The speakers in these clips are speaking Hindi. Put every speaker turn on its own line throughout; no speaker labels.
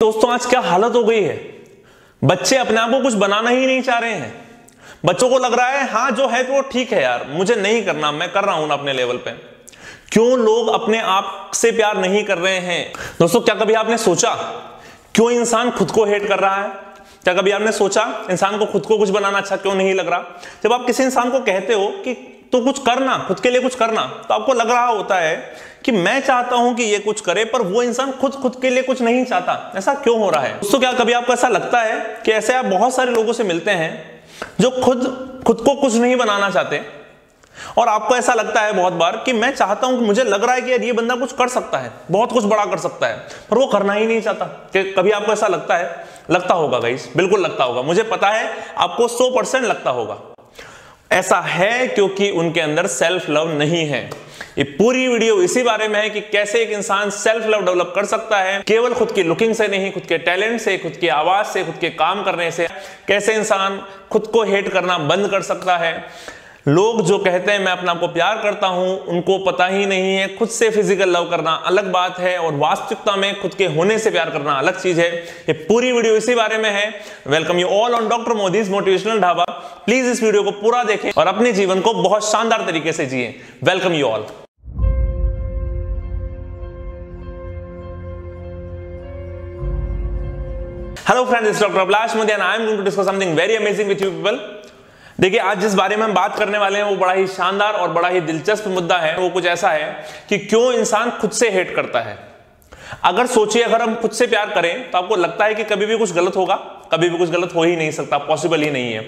दोस्तों, आज क्या हालत हो गई है? बच्चे अपने आप को कुछ बनाना ही नहीं चाह रहे हैं। बच्चों को लग रहा है हाँ जो है तो ठीक है यार, मुझे नहीं करना, मैं कर रहा हूँ अपने लेवल पे। क्यों लोग अपने आप से प्यार नहीं कर रहे हैं? दोस्तों, क्या कभी आपने सोचा? क्यों इंसान खुद को हेट कर रहा है? क्या कभी आपने सोचा, इंसान को खुद को कुछ बनाना अच्छा क्यों नहीं लग रहा? जब आप किसी इंसान को कहते हो कि तो कुछ करना, खुद के लिए कुछ करना। तो आपको लग रहा होता है कि मैं चाहता हूँ कि ये कुछ करे, पर वो इंसान खुद खुद के लिए कुछ नहीं चाहता। ऐसा क्यों हो रहा है? दोस्तों क्या कभी आपको ऐसा लगता है कि ऐसे आप बहुत सारे लोगों से मिलते हैं जो खुद खुद को कुछ नहीं बनाना चाहते? और आपको ऐसा लगता है बहुत बार कि मैं चाहता हूँ कि मुझे लग रहा है कि यार ये बंदा कुछ कर सकता है, बहुत कुछ बड़ा कर सकता है, पर वो करना ही नहीं चाहता। कि कभी आपको ऐसा लगता है? लगता होगा गाइस बिल्कुल लगता होगा। मुझे पता है, आपको 100 परसेंट लगता होगा। ऐसा है क्योंकि उनके अंदर सेल्फ लव नहीं है। ये पूरी वीडियो इसी बारे में है कि कैसे एक इंसान सेल्फ लव डेवलप कर सकता है। केवल खुद की लुकिंग से नहीं, खुद के टैलेंट से, खुद की आवाज़ से, खुद के काम करने से। कैसे इंसान खुद को हेट करना बंद कर सकता है? लोग जो कहते हैं, मैं अपना आपको प्यार करता हूँ, उनको पता ही नहीं है। खुद से फ़िज़िकल लव करना अलग बात है और वास्तविकता में खुद के होने से प्यार करना अलग चीज़ है। ये पूरी वीडियो इसी बारे में है। Welcome you all on doctor Modi motivational dhaba please इस वीडियो को पूरा देखें और अपने जीवन को बहुत शानदार तरीके से जिए। Welcome you all hello friends doctor Abhilash Modi I am going to discuss something very amazing with you people देखिए, आज जिस बारे में हम बात करने वाले हैं, वो बड़ा ही शानदार और बड़ा ही दिलचस्प मुद्दा है। वो कुछ ऐसा है कि क्यों इंसान खुद से हेट करता है। अगर सोचिए, अगर हम खुद से प्यार करें तो आपको लगता है कि कभी भी कुछ गलत होगा, कभी भी कुछ गलत हो ही नहीं सकता पॉसिबल ही नहीं है।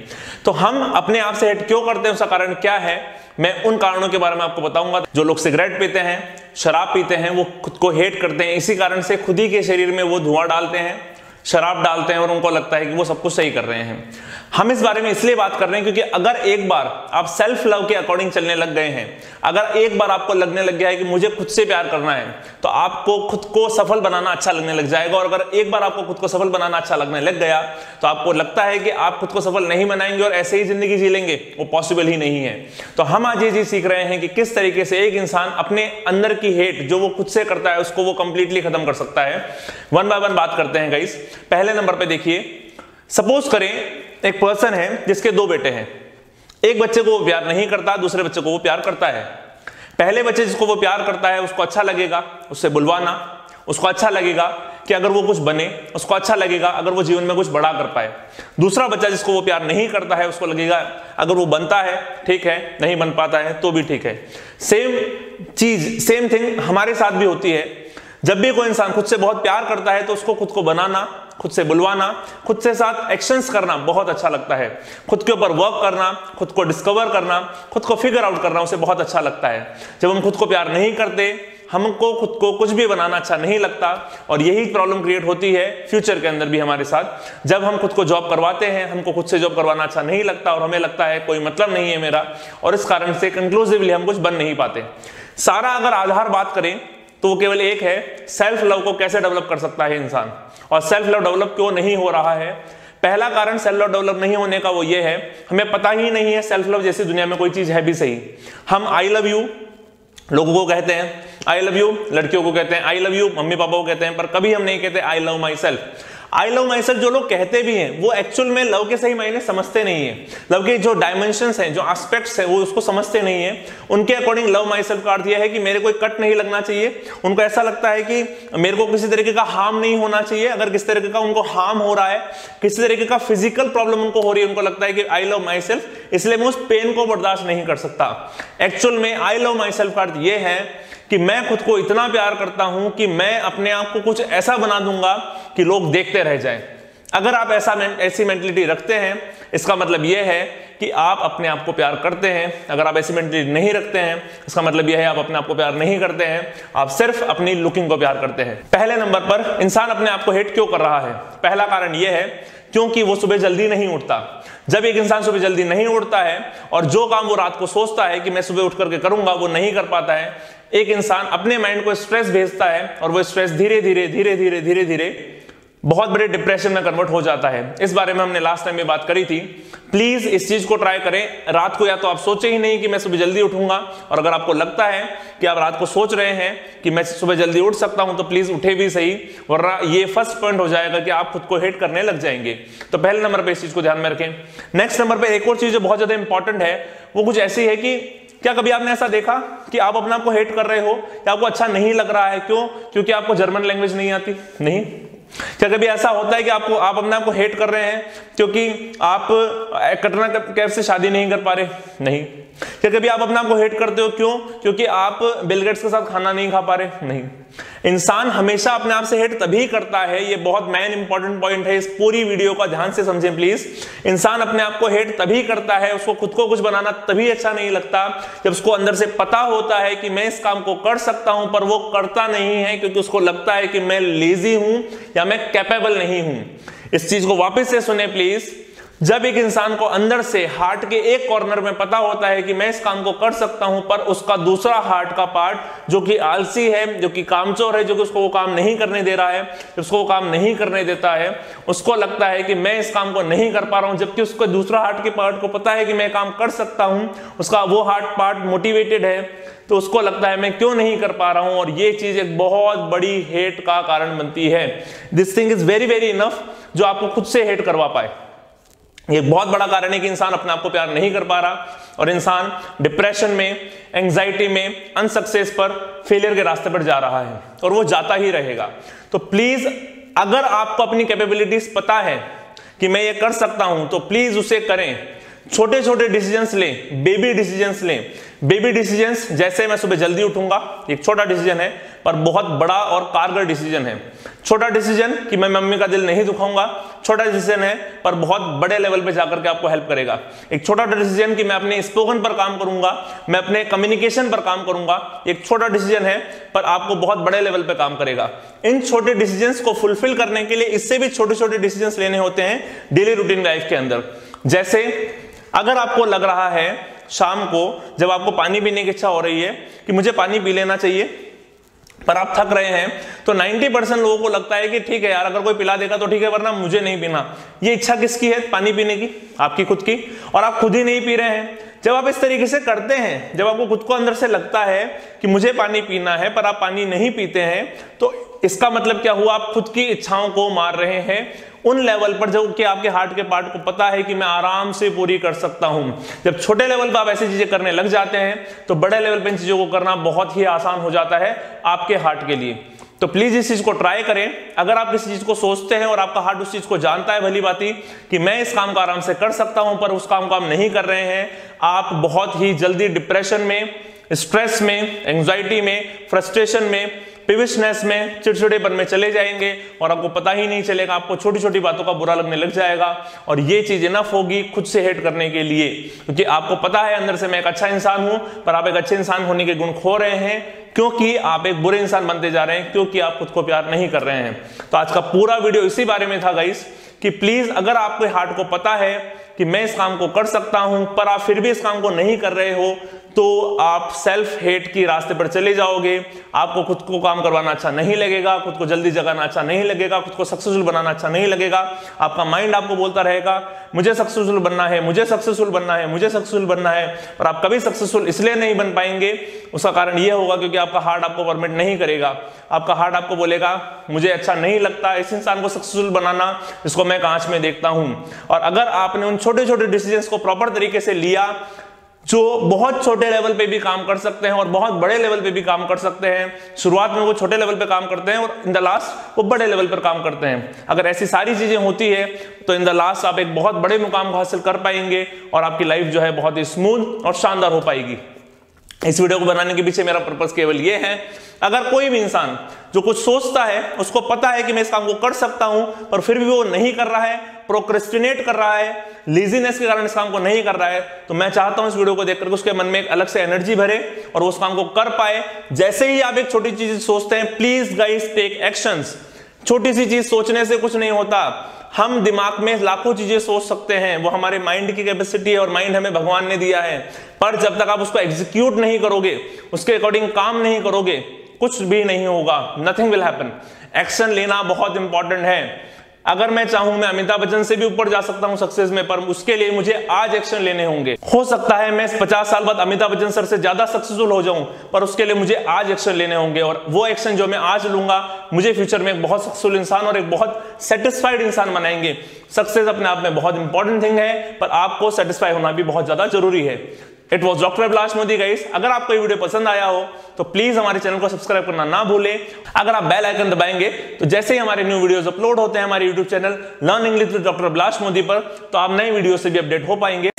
तो हम अपने आप से हेट क्यों करते हैं? उसका कारण क्या है? मैं उन कारणों के बारे में आपको बताऊँगा। जो लोग सिगरेट पीते हैं, शराब पीते हैं, वो खुद को हेट करते हैं। इसी कारण से खुद ही के शरीर में वो धुआँ डालते हैं। शराब डालते हैं और उनको लगता है कि वो सब कुछ सही कर रहे हैं। हम इस बारे में इसलिए बात कर रहे हैं क्योंकि अगर एक बार आप सेल्फ लव के अकॉर्डिंग चलने लग गए हैं, अगर एक बार आपको लगने लग गया है कि मुझे खुद से प्यार करना है तो आपको खुद को सफल बनाना अच्छा लगने लग जाएगा। और अगर एक बार आपको खुद को सफल बनाना अच्छा लगने लग गया तो आपको लगता है कि आप खुद को सफल नहीं बनाएँगे और ऐसे ही ज़िंदगी जी लेंगे, वो पॉसिबल ही नहीं है। तो हम आज ये चीज़ सीख रहे हैं कि किस तरीके से एक इंसान अपने अंदर की हेट जो वो खुद से करता है, उसको वो कंप्लीटली खत्म कर सकता है। वन बाय वन बात करते हैं गाइस पहले नंबर पे देखिए। सपोज़ करें, एक पर्सन है जिसके दो बेटे हैं। एक बच्चे को वो प्यार नहीं करता, दूसरे बच्चे को वो प्यार करता है। पहले बच्चे जिसको वो प्यार करता है, उसको अच्छा लगेगा, उससे बुलवाना, उसको अच्छा लगेगा कि अगर वो कुछ बने, उसको अच्छा लगेगा अगर वो जीवन में कुछ बड़ा कर पाए। दूसरा बच्चा जिसको वो प्यार नहीं करता है, उसको लगेगा, अगर वो बनता है, ठीक है, नहीं बन पाता है तो भी ठीक है। सेम चीज़ सेम थिंग हमारे साथ भी होती है। जब भी कोई इंसान खुद से बहुत प्यार करता है तो उसको खुद को बनाना खुद से बुलवाना, खुद से साथ एक्शंस करना बहुत अच्छा लगता है। खुद के ऊपर वर्क करना, खुद को डिस्कवर करना, खुद को फिगर आउट करना उसे बहुत अच्छा लगता है। जब हम खुद को प्यार नहीं करते, हमको खुद को कुछ भी बनाना अच्छा नहीं लगता और यही प्रॉब्लम क्रिएट होती है फ्यूचर के अंदर भी हमारे साथ। जब हम खुद को जॉब करवाते हैं, हमको खुद से जॉब करवाना अच्छा नहीं लगता और हमें लगता है कोई मतलब नहीं है मेरा और इस कारण से कंक्लूसिवली हम कुछ बन नहीं पाते। सारा अगर आधार बात करें तो वो केवल एक है सेल्फ लव को कैसे डेवलप कर सकता है इंसान? और सेल्फ लव डेवलप क्यों नहीं हो रहा है? पहला कारण सेल्फ लव डेवलप नहीं होने का वो ये है, हमें पता ही नहीं है सेल्फ लव जैसी दुनिया में कोई चीज़ है भी सही। हम आई लव यू लोगों को कहते हैं आई लव यू लड़कियों को कहते हैं I love you mummy papa को कहते हैं, पर कभी हम नहीं कहते I love myself I love myself जो लोग कहते भी हैं, वो एक्चुअल में लव के सही मायने समझते नहीं है। लव के जो डायमेंशन हैं, जो एस्पेक्ट्स हैं, वो उसको समझते नहीं है। उनके अकॉर्डिंग लव माई सेल्फ का अर्थ यह है कि मेरे कोई कट नहीं लगना चाहिए। उनको ऐसा लगता है कि मेरे को किसी तरीके का हार्म नहीं होना चाहिए। अगर किस तरीके का उनको हार्म हो रहा है, किसी तरीके का फ़िज़िकल प्रॉब्लम उनको हो रही है, उनको लगता है कि आई लव माई सेल्फ इसलिए मैं उस पेन को बर्दाश्त नहीं कर सकता। एक्चुअल में आई लव माई सेल्फ का अर्थ यह है कि मैं खुद को इतना प्यार करता हूँ कि मैं अपने आप को कुछ ऐसा बना दूँगा कि लोग देखते रह जाएँ। अगर आप ऐसा ऐसी मेंटलिटी रखते हैं, इसका मतलब यह है कि आप अपने आप को प्यार करते हैं। अगर आप ऐसी मेंटलिटी नहीं रखते हैं, इसका मतलब यह है आप अपने आप को प्यार नहीं करते हैं, आप सिर्फ़ अपनी लुकिंग को प्यार करते हैं। पहले नंबर पर इंसान अपने आप को हेट क्यों कर रहा है? पहला कारण यह है क्योंकि वो सुबह जल्दी नहीं उठता। जब एक इंसान सुबह जल्दी नहीं उठता है और जो काम वो रात को सोचता है कि मैं सुबह उठ करके करूँगा, वो नहीं कर पाता है, एक इंसान अपने माइंड को स्ट्रेस भेजता है और वो स्ट्रेस धीरे धीरे धीरे धीरे धीरे धीरे बहुत बड़े डिप्रेशन में कन्वर्ट हो जाता है। इस बारे में हमने लास्ट टाइम में बात करी थी। प्लीज़ इस चीज़ को ट्राई करें। रात को या तो आप सोचे ही नहीं कि मैं सुबह जल्दी उठूँगा, और अगर आपको लगता है कि आप रात को सोच रहे हैं कि मैं सुबह जल्दी उठ सकता हूँ तो प्लीज़ उठे भी सही, वरना ये फ़र्स्ट पॉइंट हो जाएगा कि आप खुद को हेट करने लग जाएँगे। तो पहले नंबर पर इस चीज़ को ध्यान में रखें। नेक्स्ट नंबर पर एक और चीज़ जो बहुत ज़्यादा इंपॉर्टेंट है, वो कुछ ऐसी है कि क्या कभी आपने ऐसा देखा कि आप अपने आप को हेट कर रहे हो? या आपको अच्छा नहीं लग रहा है? क्यों? क्योंकि आपको जर्मन लैंग्वेज नहीं आती। नहीं। क्या कभी ऐसा होता है कि आपको, आप अपने आप को हेट कर रहे हैं क्योंकि आप कटरा कैफ से शादी नहीं कर पा रहे? नहीं। क्या कभी आप अपने आप को हेट करते हो? क्यों? क्योंकि आप बिलगेट्स के साथ खाना नहीं खा पा रहे? नहीं। इंसान हमेशा अपने आप से हेट तभी करता है, ये बहुत मेन इंपॉर्टेंट पॉइंट है, इस पूरी वीडियो का ध्यान से समझें प्लीज़ इंसान अपने आप को हेट तभी करता है, उसको खुद को कुछ बनाना तभी अच्छा नहीं लगता, जब उसको अंदर से पता होता है कि मैं इस काम को कर सकता हूँ, पर वो करता नहीं है, क्योंकि उसको लगता है कि मैं लेजी हूँ या मैं कैपेबल नहीं हूँ. इस चीज़ को वापस से सुने प्लीज़ जब एक इंसान को अंदर से हार्ट के एक कॉर्नर में पता होता है कि मैं इस काम को कर सकता हूँ, पर उसका दूसरा हार्ट का पार्ट जो कि आलसी है, जो कि कामचोर है, जो कि उसको वो काम नहीं करने दे रहा है, उसको वो काम नहीं करने देता है, उसको लगता है कि मैं इस काम को नहीं कर पा रहा हूँ, जबकि उसको दूसरा हार्ट के पार्ट को पता है कि मैं काम कर सकता हूँ, उसका वो हार्ट पार्ट मोटिवेटेड है तो उसको लगता है मैं क्यों नहीं कर पा रहा हूँ, और ये चीज़ एक बहुत बड़ी हेट का कारण बनती है। This thing is very very enough जो आपको खुद से हेट करवा पाए। ये बहुत बड़ा कारण है कि इंसान अपने आप को प्यार नहीं कर पा रहा और इंसान डिप्रेशन में एंजाइटी में अनसक्सेस पर फेलियर के रास्ते पर जा रहा है और वो जाता ही रहेगा। तो प्लीज़ अगर आपको अपनी कैपेबिलिटीज पता है कि मैं ये कर सकता हूँ तो प्लीज़ उसे करें। छोटे छोटे डिसीजंस लें बेबी डिसीजंस लें। बेबी डिसीजंस जैसे मैं सुबह जल्दी उठूँगा, एक छोटा डिसीज़न है, पर बहुत बड़ा और कारगर डिसीज़न है। छोटा डिसीज़न कि मैं मम्मी का दिल नहीं दुखाऊँगा, छोटा डिसीज़न है, पर बहुत बड़े लेवल पे जाकर के आपको हेल्प करेगा। एक छोटा डिसीज़न कि मैं अपने स्पोकन पर काम करूँगा, मैं अपने कम्युनिकेशन पर काम करूँगा, एक छोटा डिसीज़न है, पर आपको बहुत बड़े लेवल पे काम करेगा। इन छोटे डिसीज़न को फुलफिल करने के लिए इससे भी छोटे छोटे डिसीज़न लेने होते हैं डेली रूटीन लाइफ के अंदर। जैसे, अगर आपको लग रहा है शाम को, जब आपको पानी पीने की इच्छा हो रही है, कि मुझे पानी पी लेना चाहिए पर आप थक रहे हैं तो 90 परसेंट लोगों को लगता है कि ठीक है यार, अगर कोई पिला देगा तो ठीक है, वरना मुझे नहीं पीना। ये इच्छा किसकी है? पानी पीने की, आपकी खुद की। और आप खुद ही नहीं पी रहे हैं। जब आप इस तरीके से करते हैं, जब आपको खुद को अंदर से लगता है कि मुझे पानी पीना है, पर आप पानी नहीं पीते हैं तो इसका मतलब क्या हुआ? आप खुद की इच्छाओं को मार रहे हैं उन लेवल पर जो कि आपके हार्ट के पार्ट को पता है कि मैं आराम से पूरी कर सकता हूँ। जब छोटे लेवल पर आप ऐसी चीज़ें करने लग जाते हैं तो बड़े लेवल पर इन चीज़ों को करना बहुत ही आसान हो जाता है आपके हार्ट के लिए। तो प्लीज़ इस चीज़ को ट्राई करें। अगर आप किसी चीज़ को सोचते हैं और आपका हार्ट उस चीज़ को जानता है, भली बात कि मैं इस काम को आराम से कर सकता हूँ, पर उस काम को आप नहीं कर रहे हैं, आप बहुत ही जल्दी डिप्रेशन में स्ट्रेस में एंजाइटी में फ्रस्ट्रेशन में पिविशनेस में चिड़चिड़ेपन में चले जाएँगे और आपको पता ही नहीं चलेगा, आपको छोटी छोटी बातों का बुरा लगने लग जाएगा और ये चीज़ इनफ होगी खुद से हेट करने के लिए। क्योंकि आपको पता है, अंदर से मैं एक अच्छा इंसान हूँ, पर आप एक अच्छे इंसान होने के गुण खो रहे हैं, क्योंकि आप एक बुरे इंसान बनते जा रहे हैं, क्योंकि आप खुद को प्यार नहीं कर रहे हैं। तो आज का पूरा वीडियो इसी बारे में था गाइस कि प्लीज़ अगर आपके हार्ट को पता है कि मैं इस काम को कर सकता हूँ, पर आप फिर भी इस काम को नहीं कर रहे हो तो आप सेल्फ हेट की रास्ते पर चले जाओगे। आपको खुद को काम करवाना अच्छा नहीं लगेगा, खुद को जल्दी जगाना अच्छा नहीं लगेगा, खुद को सक्सेसफुल बनाना अच्छा नहीं लगेगा। आपका माइंड आपको बोलता रहेगा, मुझे सक्सेसफुल बनना है, मुझे सक्सेसफुल बनना है, मुझे सक्सेसफुल बनना है। पर आप कभी सक्सेसफुल इसलिए नहीं बन पाएँगे। उसका कारण यह होगा क्योंकि आपका हार्ट आपको परमिट नहीं करेगा। आपका हार्ट आपको बोलेगा, मुझे अच्छा नहीं लगता, इस इंसान को सक्सेसफुल बनाना, इसको मैं कांच में देखता हूँ। और अगर आपने उन छोटे छोटे डिसीज़न को प्रॉपर तरीके से लिया, जो बहुत छोटे लेवल पे भी काम कर सकते हैं और बहुत बड़े लेवल पे भी काम कर सकते हैं, शुरुआत में वो छोटे लेवल पे काम करते हैं और इन द लास्ट वो बड़े लेवल पर काम करते हैं। अगर ऐसी सारी चीज़ें होती है तो इन द लास्ट आप एक बहुत बड़े मुकाम को हासिल कर पाएँगे और आपकी लाइफ जो है बहुत ही स्मूथ और शानदार हो पाएगी। इस वीडियो को बनाने के पीछे मेरा पर्पज केवल ये है, अगर कोई भी इंसान जो कुछ सोचता है, उसको पता है कि मैं इस काम को कर सकता हूँ, पर फिर भी वो नहीं कर रहा है प्रोक्रेस्टिनेट कर रहा है लेजीनेस के कारण इस काम को नहीं कर रहा है तो मैं चाहता हूँ इस वीडियो को देखकर उसके मन में एक अलग से एनर्जी भरे और उस काम को कर पाए। जैसे ही आप एक छोटी चीज़ सोचते हैं प्लीज़ गाइस टेक एक्शन छोटी सी चीज़ सोचने से कुछ नहीं होता। हम दिमाग में लाखों चीज़ें सोच सकते हैं, वो हमारे माइंड की कैपेसिटी है और माइंड हमें भगवान ने दिया है। पर जब तक आप उसको एग्जीक्यूट नहीं करोगे, उसके अकॉर्डिंग काम नहीं करोगे, कुछ भी नहीं होगा। नथिंग विल हैपन एक्शन लेना बहुत इंपॉर्टेंट है। अगर मैं चाहूँ, मैं अमिताभ बच्चन से भी ऊपर जा सकता हूँ सक्सेस में, पर उसके लिए मुझे आज एक्शन लेने होंगे। हो सकता है मैं 50 साल बाद अमिताभ बच्चन सर से ज़्यादा सक्सेसफुल हो जाऊँ, पर उसके लिए मुझे आज एक्शन लेने होंगे और वो एक्शन जो मैं आज लूँगा, मुझे फ्यूचर में एक बहुत सक्सेसफुल इंसान और एक बहुत सेटिस्फाइड इंसान बनाएँगे। सक्सेस अपने आप में बहुत इंपॉर्टेंट थिंग है, पर आपको सेटिस्फाई होना भी बहुत ज़्यादा ज़रूरी है। It was doctor Abhilash Modi guys अगर आपको ये वीडियो पसंद आया हो तो प्लीज़ हमारे चैनल को सब्सक्राइब करना ना भूलें। अगर आप बेल आइकन दबाएँगे तो जैसे ही हमारे न्यू वीडियोस अपलोड होते हैं हमारे YouTube channel learn English with doctor Abhilash Modi पर तो आप नए वीडियो से भी अपडेट हो पाएँगे।